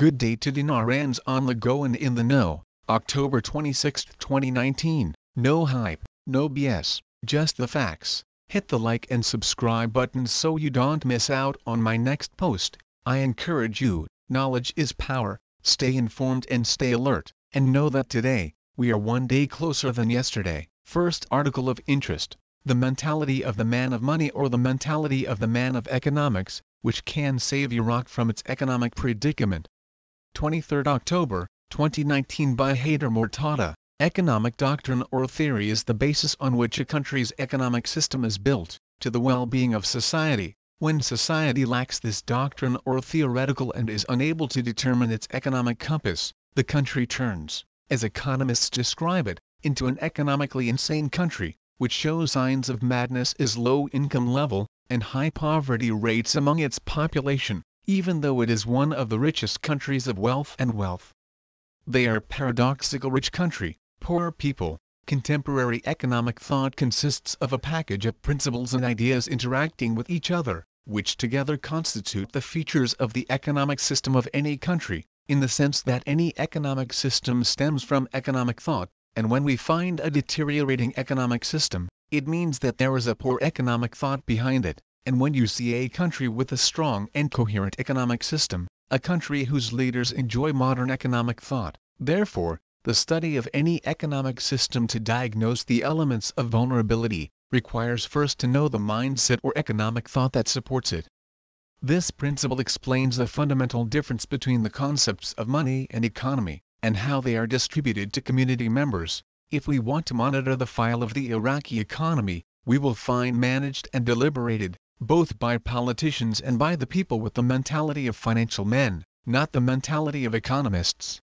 Good day to Dinarians on the go and in the know. October 26, 2019. No hype, no BS, just the facts. Hit the like and subscribe button so you don't miss out on my next post. I encourage you, knowledge is power, stay informed and stay alert, and know that today, we are one day closer than yesterday. First article of interest The mentality of the man of money or the mentality of the man of economics, which can save Iraq from its economic predicament. 23 October, 2019 by Haider Mortada. Economic doctrine or theory is the basis on which a country's economic system is built, to the well-being of society. When society lacks this doctrine or theoretical and is unable to determine its economic compass, the country turns, as economists describe it, into an economically insane country, which shows signs of madness is low income level, and high poverty rates among its population even though it is one of the richest countries of wealth and wealth. They are paradoxical rich country, poor people. Contemporary economic thought consists of a package of principles and ideas interacting with each other, which together constitute the features of the economic system of any country, in the sense that any economic system stems from economic thought, and when we find a deteriorating economic system, it means that there is a poor economic thought behind it and when you see a country with a strong and coherent economic system, a country whose leaders enjoy modern economic thought, therefore, the study of any economic system to diagnose the elements of vulnerability, requires first to know the mindset or economic thought that supports it. This principle explains the fundamental difference between the concepts of money and economy, and how they are distributed to community members. If we want to monitor the file of the Iraqi economy, we will find managed and deliberated, both by politicians and by the people with the mentality of financial men, not the mentality of economists.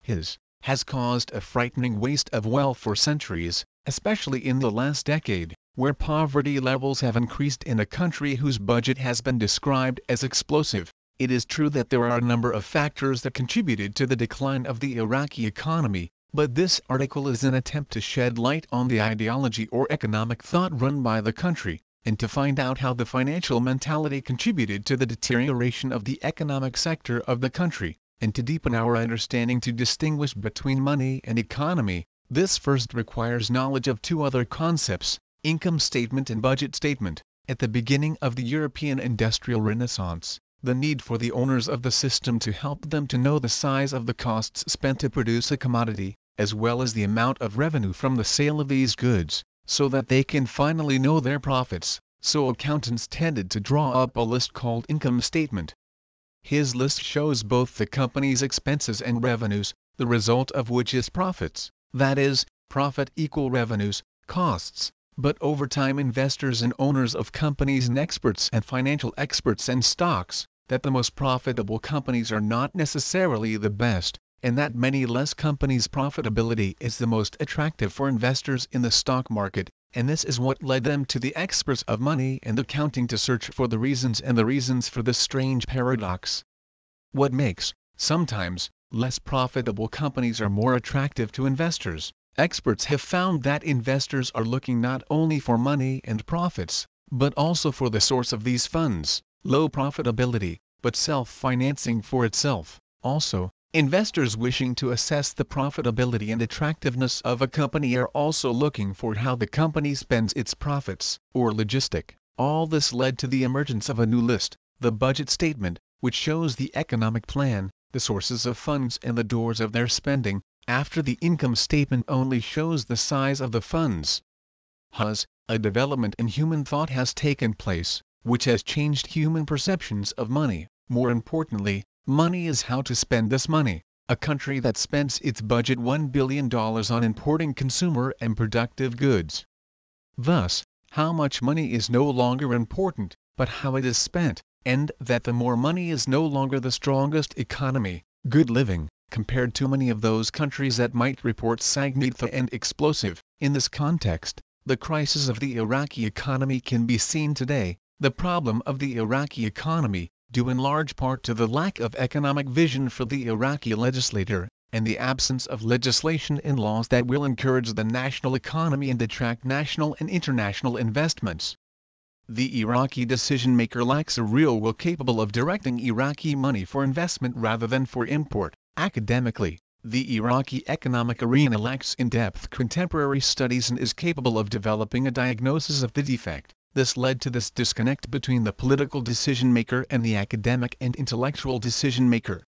His has caused a frightening waste of wealth for centuries, especially in the last decade, where poverty levels have increased in a country whose budget has been described as explosive. It is true that there are a number of factors that contributed to the decline of the Iraqi economy, but this article is an attempt to shed light on the ideology or economic thought run by the country, and to find out how the financial mentality contributed to the deterioration of the economic sector of the country, and to deepen our understanding to distinguish between money and economy, this first requires knowledge of two other concepts, income statement and budget statement. At the beginning of the European industrial renaissance, the need for the owners of the system to help them to know the size of the costs spent to produce a commodity, as well as the amount of revenue from the sale of these goods, so that they can finally know their profits, so accountants tended to draw up a list called income statement. His list shows both the company's expenses and revenues, the result of which is profits, that is, profit equal revenues, costs, but over time investors and owners of companies and experts and financial experts and stocks, that the most profitable companies are not necessarily the best, and that many less companies' profitability is the most attractive for investors in the stock market, and this is what led them to the experts of money and accounting to search for the reasons and the reasons for this strange paradox. What makes, sometimes, less profitable companies are more attractive to investors? Experts have found that investors are looking not only for money and profits, but also for the source of these funds, low profitability, but self-financing for itself. Also, Investors wishing to assess the profitability and attractiveness of a company are also looking for how the company spends its profits, or logistic. All this led to the emergence of a new list, the budget statement, which shows the economic plan, the sources of funds and the doors of their spending, after the income statement only shows the size of the funds. Has, a development in human thought has taken place, which has changed human perceptions of money, more importantly, Money is how to spend this money. A country that spends its budget $1 billion on importing consumer and productive goods. Thus, how much money is no longer important, but how it is spent, and that the more money is no longer the strongest economy, good living, compared to many of those countries that might report stagnant and explosive. In this context, the crisis of the Iraqi economy can be seen today. The problem of the Iraqi economy, due in large part to the lack of economic vision for the Iraqi legislator, and the absence of legislation and laws that will encourage the national economy and attract national and international investments. the Iraqi decision maker lacks a real will capable of directing Iraqi money for investment rather than for import. Academically, the Iraqi economic arena lacks in-depth contemporary studies and is capable of developing a diagnosis of the defect. This led to this disconnect between the political decision maker and the academic and intellectual decision maker.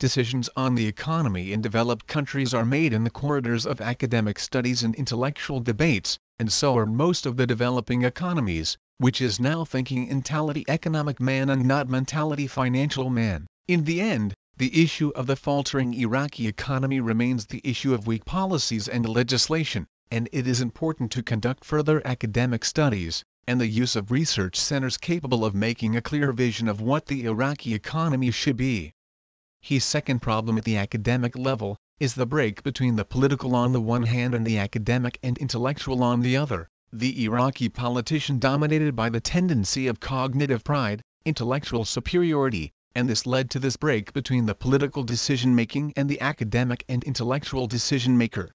Decisions on the economy in developed countries are made in the corridors of academic studies and intellectual debates, and so are most of the developing economies, which is now thinking mentality economic man and not mentality financial man. In the end, the issue of the faltering Iraqi economy remains the issue of weak policies and legislation, and it is important to conduct further academic studies, and the use of research centers capable of making a clear vision of what the Iraqi economy should be. His second problem at the academic level is the break between the political on the one hand and the academic and intellectual on the other. The Iraqi politician dominated by the tendency of cognitive pride, intellectual superiority, and this led to this break between the political decision-making and the academic and intellectual decision-maker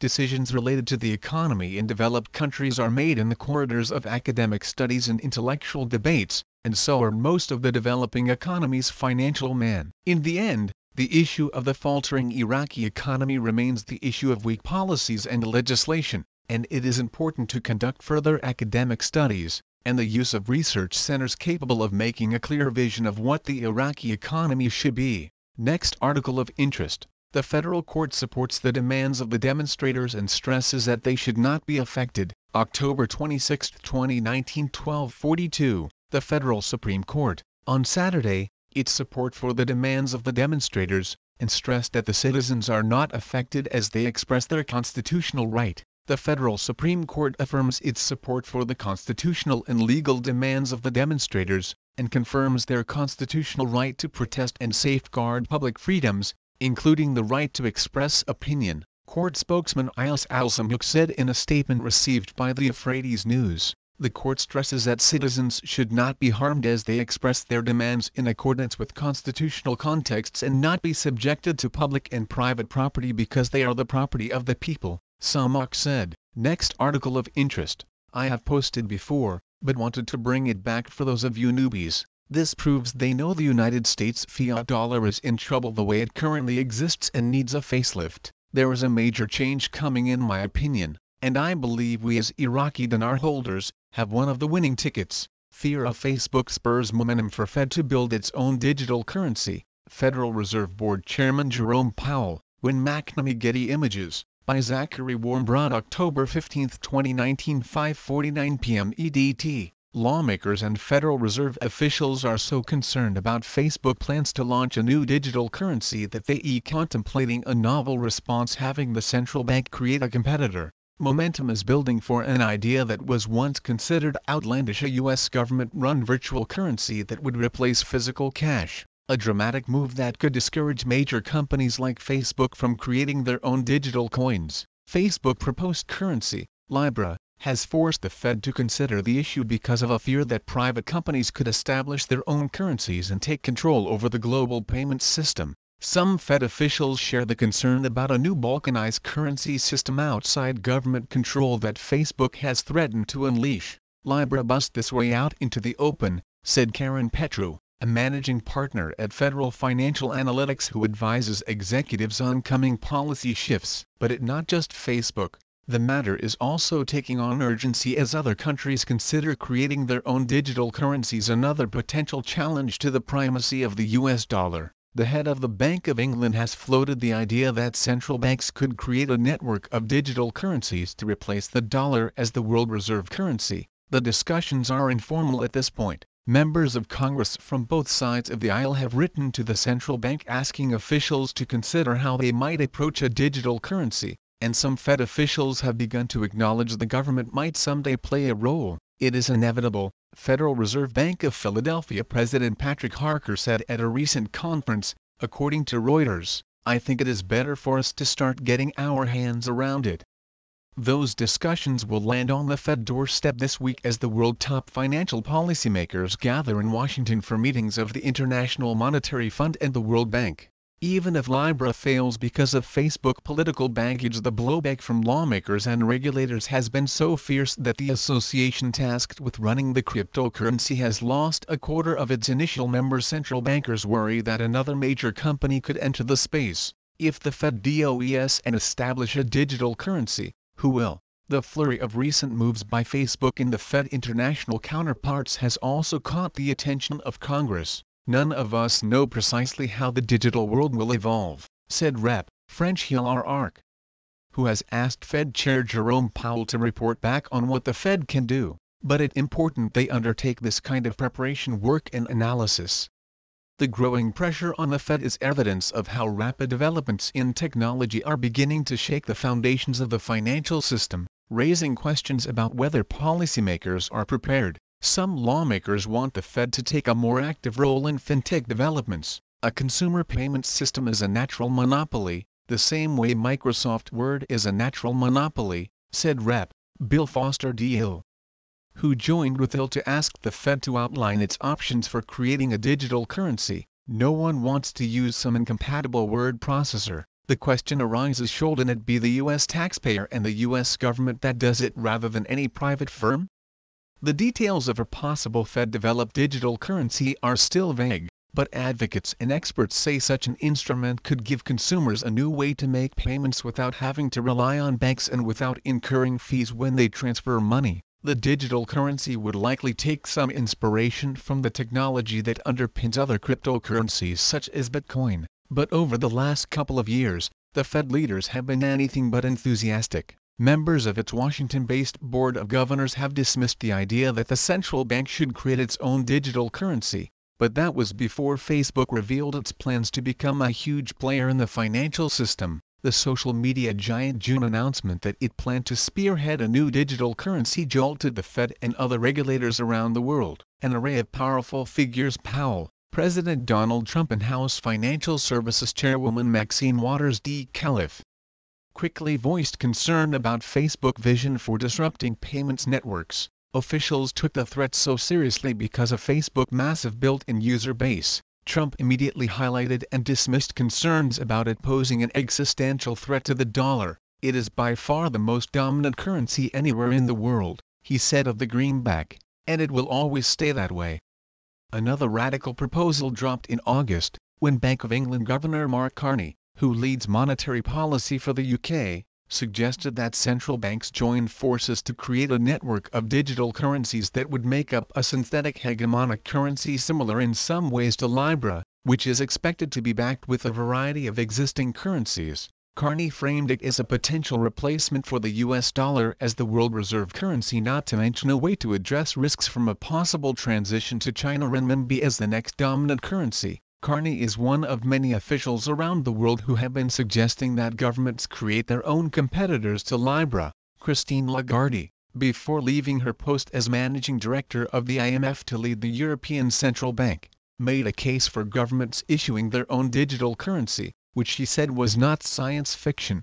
decisions related to the economy in developed countries are made in the corridors of academic studies and intellectual debates, and so are most of the developing economies financial man. In the end, the issue of the faltering Iraqi economy remains the issue of weak policies and legislation, and it is important to conduct further academic studies, and the use of research centers capable of making a clear vision of what the Iraqi economy should be. Next article of interest. The federal court supports the demands of the demonstrators and stresses that they should not be affected. October 26, 2019 1242, the federal Supreme Court, on Saturday, its support for the demands of the demonstrators, and stressed that the citizens are not affected as they express their constitutional right. The federal Supreme Court affirms its support for the constitutional and legal demands of the demonstrators, and confirms their constitutional right to protest and safeguard public freedoms, including the right to express opinion, court spokesman Ilyas Alsamyuk said in a statement received by the Euphrates News. The court stresses that citizens should not be harmed as they express their demands in accordance with constitutional contexts and not be subjected to public and private property because they are the property of the people, Samok said. Next article of interest, I have posted before, but wanted to bring it back for those of you newbies. This proves they know the United States fiat dollar is in trouble the way it currently exists and needs a facelift. There is a major change coming in my opinion, and I believe we as Iraqi dinar holders, have one of the winning tickets. Fear of Facebook spurs momentum for Fed to build its own digital currency. Federal Reserve Board Chairman Jerome Powell, Win McNamee Getty Images, by Zachary Warmbrod October 15, 2019 5.49 p.m. EDT. Lawmakers and Federal Reserve officials are so concerned about Facebook plans to launch a new digital currency that they e contemplating a novel response having the central bank create a competitor. Momentum is building for an idea that was once considered outlandish a U.S. government-run virtual currency that would replace physical cash, a dramatic move that could discourage major companies like Facebook from creating their own digital coins. Facebook proposed currency, Libra, has forced the Fed to consider the issue because of a fear that private companies could establish their own currencies and take control over the global payment system. Some Fed officials share the concern about a new balkanized currency system outside government control that Facebook has threatened to unleash. Libra bust this way out into the open, said Karen Petrou, a managing partner at Federal Financial Analytics who advises executives on coming policy shifts. But it not just Facebook, the matter is also taking on urgency as other countries consider creating their own digital currencies another potential challenge to the primacy of the US dollar. The head of the Bank of England has floated the idea that central banks could create a network of digital currencies to replace the dollar as the world reserve currency. The discussions are informal at this point. Members of Congress from both sides of the aisle have written to the central bank asking officials to consider how they might approach a digital currency and some Fed officials have begun to acknowledge the government might someday play a role. It is inevitable, Federal Reserve Bank of Philadelphia President Patrick Harker said at a recent conference, according to Reuters, I think it is better for us to start getting our hands around it. Those discussions will land on the Fed doorstep this week as the world top financial policymakers gather in Washington for meetings of the International Monetary Fund and the World Bank. Even if Libra fails because of Facebook political baggage the blowback from lawmakers and regulators has been so fierce that the association tasked with running the cryptocurrency has lost a quarter of its initial members central bankers worry that another major company could enter the space. If the Fed DOES and establish a digital currency, who will? The flurry of recent moves by Facebook and the Fed international counterparts has also caught the attention of Congress. None of us know precisely how the digital world will evolve, said Rep. French Hill R-Ark, who has asked Fed Chair Jerome Powell to report back on what the Fed can do, but it's important they undertake this kind of preparation work and analysis. The growing pressure on the Fed is evidence of how rapid developments in technology are beginning to shake the foundations of the financial system, raising questions about whether policymakers are prepared. Some lawmakers want the Fed to take a more active role in fintech developments. A consumer payment system is a natural monopoly, the same way Microsoft Word is a natural monopoly, said Rep. Bill Foster DO, who joined with Hill to ask the Fed to outline its options for creating a digital currency. No one wants to use some incompatible word processor. The question arises shouldn't it be the U.S. taxpayer and the U.S. government that does it rather than any private firm? The details of a possible Fed-developed digital currency are still vague, but advocates and experts say such an instrument could give consumers a new way to make payments without having to rely on banks and without incurring fees when they transfer money. The digital currency would likely take some inspiration from the technology that underpins other cryptocurrencies such as Bitcoin, but over the last couple of years, the Fed leaders have been anything but enthusiastic. Members of its Washington-based Board of Governors have dismissed the idea that the central bank should create its own digital currency, but that was before Facebook revealed its plans to become a huge player in the financial system. The social media giant June announcement that it planned to spearhead a new digital currency jolted the Fed and other regulators around the world. An array of powerful figures Powell, President Donald Trump and House Financial Services Chairwoman Maxine Waters D. Califf, quickly voiced concern about Facebook vision for disrupting payments networks. Officials took the threat so seriously because of Facebook's massive built-in user base. Trump immediately highlighted and dismissed concerns about it posing an existential threat to the dollar. It is by far the most dominant currency anywhere in the world, he said of the greenback, and it will always stay that way. Another radical proposal dropped in August, when Bank of England Governor Mark Carney, who leads monetary policy for the UK, suggested that central banks join forces to create a network of digital currencies that would make up a synthetic hegemonic currency similar in some ways to Libra, which is expected to be backed with a variety of existing currencies. Carney framed it as a potential replacement for the US dollar as the world reserve currency not to mention a way to address risks from a possible transition to China renminbi as the next dominant currency. Carney is one of many officials around the world who have been suggesting that governments create their own competitors to Libra. Christine Lagarde, before leaving her post as managing director of the IMF to lead the European Central Bank, made a case for governments issuing their own digital currency, which she said was not science fiction.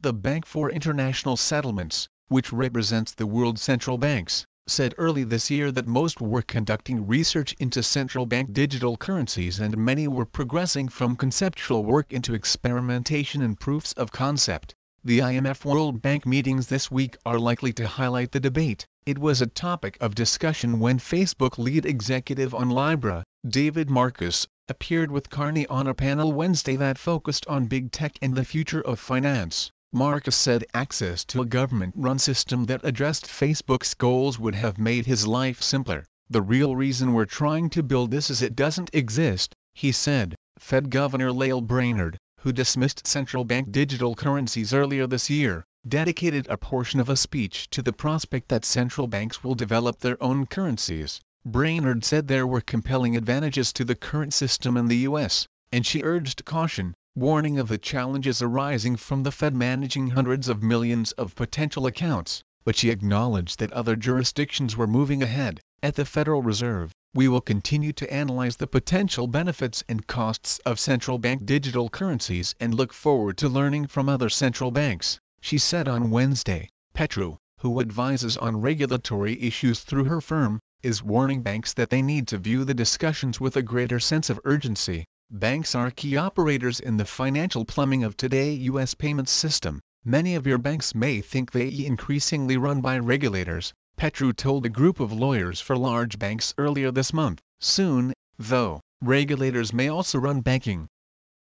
The Bank for International Settlements, which represents the world's central banks, said early this year that most were conducting research into central bank digital currencies and many were progressing from conceptual work into experimentation and proofs of concept. The IMF World Bank meetings this week are likely to highlight the debate. It was a topic of discussion when Facebook lead executive on Libra, David Marcus, appeared with Carney on a panel Wednesday that focused on big tech and the future of finance. Marcus said access to a government-run system that addressed Facebook's goals would have made his life simpler. The real reason we're trying to build this is it doesn't exist, he said. Fed Governor Lael Brainard, who dismissed central bank digital currencies earlier this year, dedicated a portion of a speech to the prospect that central banks will develop their own currencies. Brainard said there were compelling advantages to the current system in the U.S., and she urged caution warning of the challenges arising from the Fed managing hundreds of millions of potential accounts, but she acknowledged that other jurisdictions were moving ahead. At the Federal Reserve, we will continue to analyze the potential benefits and costs of central bank digital currencies and look forward to learning from other central banks, she said on Wednesday. Petrou, who advises on regulatory issues through her firm, is warning banks that they need to view the discussions with a greater sense of urgency Banks are key operators in the financial plumbing of today's U.S. payment system. Many of your banks may think they increasingly run by regulators, Petrou told a group of lawyers for large banks earlier this month. Soon, though, regulators may also run banking.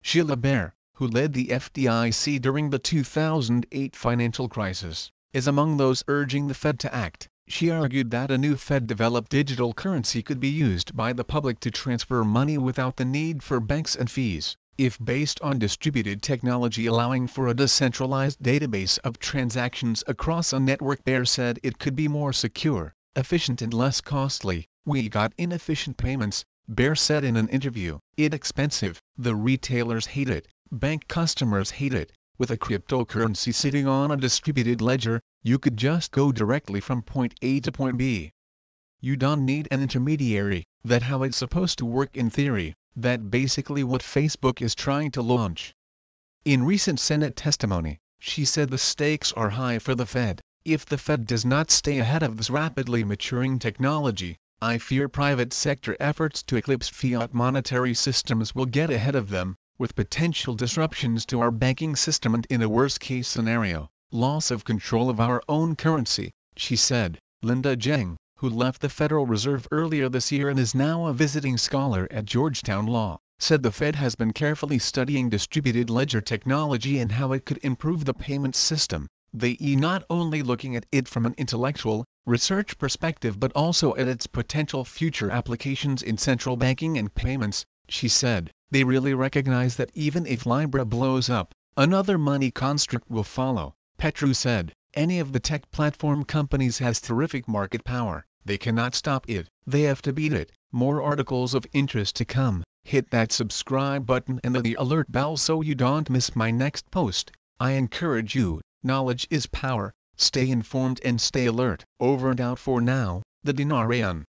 Sheila Bair, who led the FDIC during the 2008 financial crisis, is among those urging the Fed to act. She argued that a new Fed-developed digital currency could be used by the public to transfer money without the need for banks and fees, if based on distributed technology allowing for a decentralized database of transactions across a network. Bair said it could be more secure, efficient and less costly. We got inefficient payments, Bair said in an interview. It expensive, the retailers hate it, bank customers hate it, with a cryptocurrency sitting on a distributed ledger, you could just go directly from point A to point B. You don't need an intermediary, that how it's supposed to work in theory, that basically what Facebook is trying to launch. In recent Senate testimony, she said the stakes are high for the Fed. If the Fed does not stay ahead of this rapidly maturing technology, I fear private sector efforts to eclipse fiat monetary systems will get ahead of them, with potential disruptions to our banking system and in a worst-case scenario, loss of control of our own currency, she said. Linda Jeng, who left the Federal Reserve earlier this year and is now a visiting scholar at Georgetown Law, said the Fed has been carefully studying distributed ledger technology and how it could improve the payment system. They are not only looking at it from an intellectual, research perspective but also at its potential future applications in central banking and payments, she said. They really recognize that even if Libra blows up, another money construct will follow. Petrou said, any of the tech platform companies has terrific market power, they cannot stop it, they have to beat it. More articles of interest to come, hit that subscribe button and the alert bell so you don't miss my next post. I encourage you, knowledge is power, stay informed and stay alert. Over and out for now, the Dinarian.